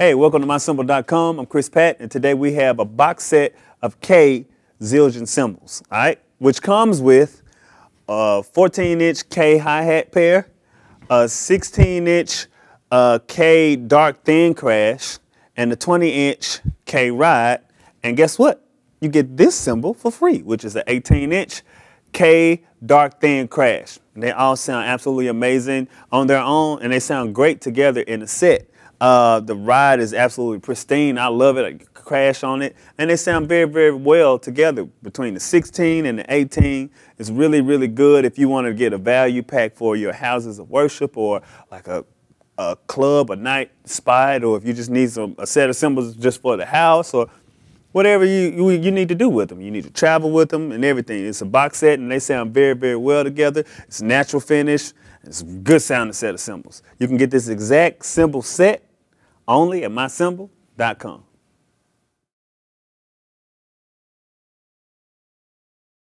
Hey, welcome to mycymbal.com. I'm Chris Pat, and today we have a box set of K Zildjian cymbals, all right, which comes with a 14-inch K hi-hat pair, a 16-inch uh, K dark thin crash, and a 20-inch K ride. And guess what? You get this cymbal for free, which is an 18-inch K dark thin crash. They all sound absolutely amazing on their own, and they sound great together in a set. Uh, the ride is absolutely pristine. I love it. I crash on it. And they sound very, very well together between the 16 and the 18. It's really, really good if you want to get a value pack for your houses of worship or like a, a club, a night spot, or if you just need some, a set of cymbals just for the house or whatever you, you, you need to do with them. You need to travel with them and everything. It's a box set and they sound very, very well together. It's natural finish. It's a good sounding set of cymbals. You can get this exact cymbal set only at mycymbal.com.